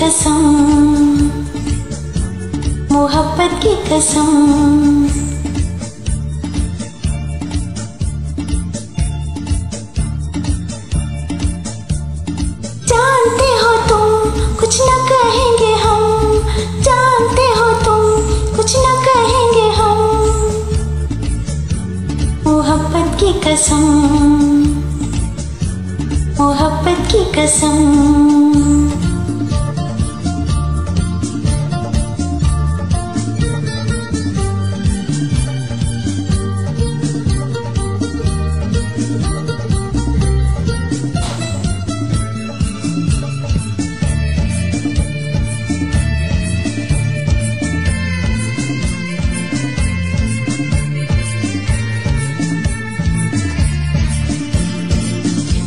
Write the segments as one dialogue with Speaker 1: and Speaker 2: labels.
Speaker 1: कसम, मोहब्बत की कसम। जानते हो तुम कुछ न कहेंगे हम, जानते हो तुम कुछ न कहेंगे हम। मोहब्बत की कसम, मोहब्बत की कसम।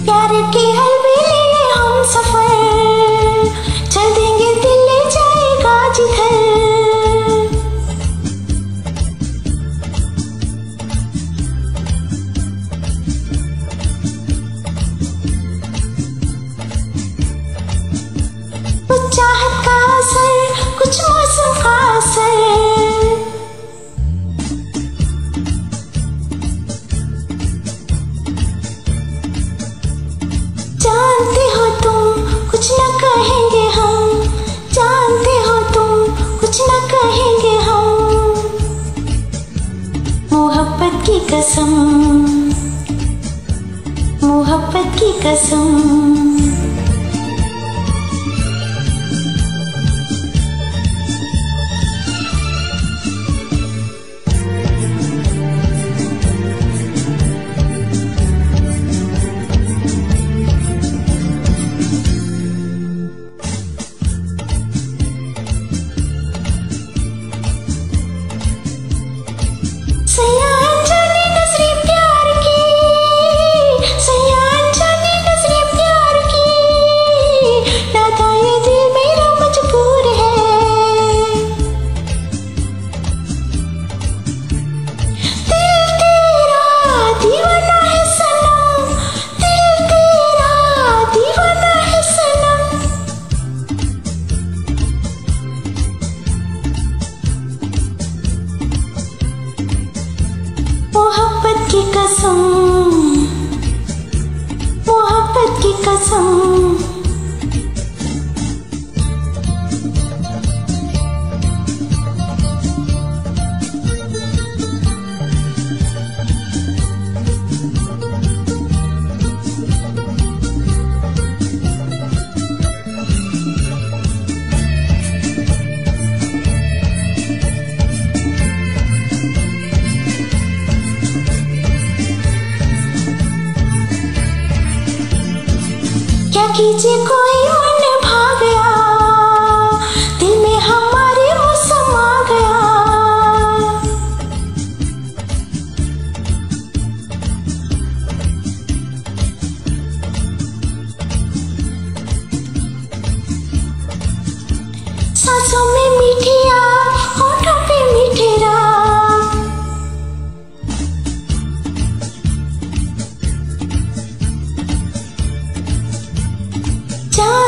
Speaker 1: प्यार के अलविले की कसम मोहब्बत की कसम। き地恋を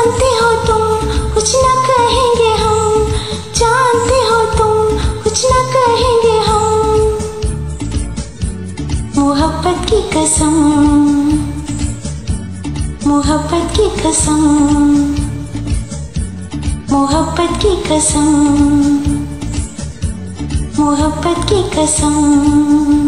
Speaker 1: जानते हो तुम कुछ न कहेंगे हम। जानते हो तुम कुछ न कहेंगे हम। मोहब्बत की कसम। मोहब्बत की कसम। मोहब्बत की कसम। मोहब्बत की कसम।